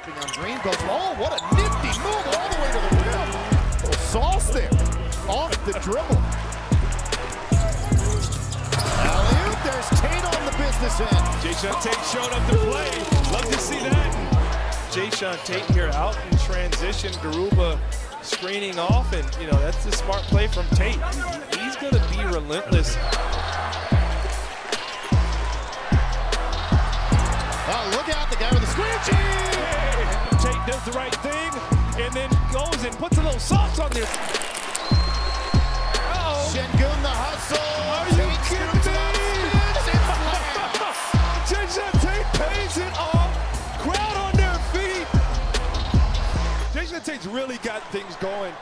goes, oh, what a nifty move all the way to the rim. Little sauce there, off the dribble. Alley-oop, there's Tate on the business end. Jae'Sean Tate showed up to play. Love to see that. Jae'Sean Tate here out in transition. Garuba screening off, and you know that's a smart play from Tate. He's going to be relentless. Oh, look out, the guy with the! Does the right thing, and then goes and puts a little sauce on there. Uh-oh. Sengun the hustle. Are you Tate kidding scoops it up, me? spins, and slams. Jae'Sean Tate pays it off. Crowd on their feet. Jae'Sean Tate's really got things going.